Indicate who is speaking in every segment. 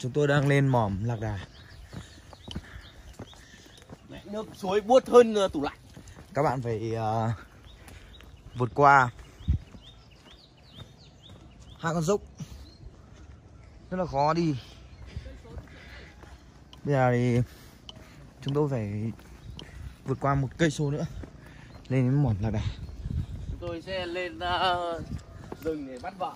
Speaker 1: Chúng tôi đang lên mỏm lạc đà.
Speaker 2: Mẹ, nước suối buốt hơn ờ, tủ lạnh.
Speaker 1: Các bạn phải ờ, vượt qua. Hai con dốc. Rất là khó đi. Bây giờ thì chúng tôi phải vượt qua một cây số nữa. Lên đến mỏm lạc đà.
Speaker 2: Chúng tôi sẽ lên ờ, rừng để bắt vợ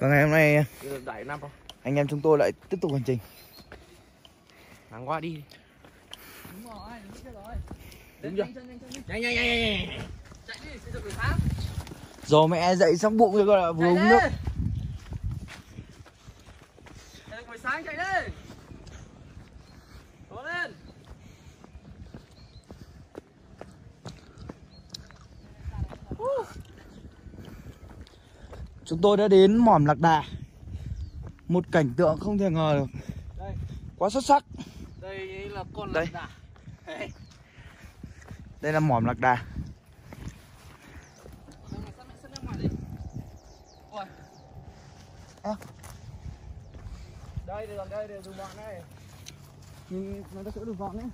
Speaker 1: Và ngày hôm nay anh em chúng tôi lại tiếp tục hành trình
Speaker 2: thắng qua đi
Speaker 3: Đúng rồi, đúng chưa nhanh, nhanh, nhanh, nhanh. Chạy đi, xây dựng.
Speaker 1: Rồi mẹ dậy xong bụng rồi gọi là vừa uống nước
Speaker 3: đi. Chạy buổi sáng chạy đi.
Speaker 1: Chúng tôi đã đến mỏm lạc đà Một cảnh tượng không thể ngờ được
Speaker 3: Đây,
Speaker 1: Quá xuất sắc
Speaker 3: đây là con
Speaker 1: Đây.
Speaker 3: lạc đà. Đây.
Speaker 1: Đây là mỏm lạc đà
Speaker 3: Đây là.
Speaker 1: À.
Speaker 3: Đường đây đường bọn đây. Nhìn nó ta sửa đường bọn đấy.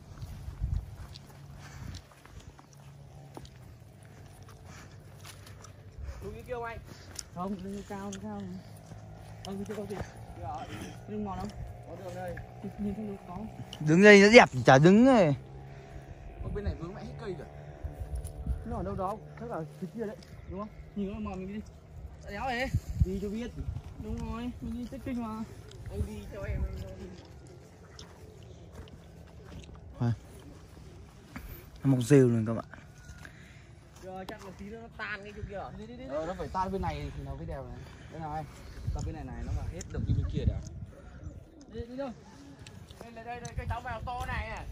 Speaker 2: đúng như kêu anh
Speaker 3: Không, lên cao, lên cao. Không, chưa có gì. Đường ngọn không?
Speaker 2: có đường đây
Speaker 3: Nhìn không được có.
Speaker 1: Đứng đây nó đẹp thì chả đứng này
Speaker 2: ở bên này vướng mẹ hết cây rồi
Speaker 3: Nó ở đâu đó, chắc là phía kia đấy, đúng không? Nhìn nó mò mình đi. Đéo ấy.
Speaker 2: đi cho biết
Speaker 3: Đúng rồi, mình đi tích kinh mà.
Speaker 2: anh đi cho em
Speaker 1: mọc rêu luôn các bạn
Speaker 3: Chắc là tí nữa nó tan cái chỗ kia. Đi đi đi.
Speaker 2: ờ nó phải tan bên này thì nó mới đều này nào anh tập bên này này nó mà hết được như bên kia đã
Speaker 3: Đi đi đâu? Đây là đây đây cái cháu mèo to này à.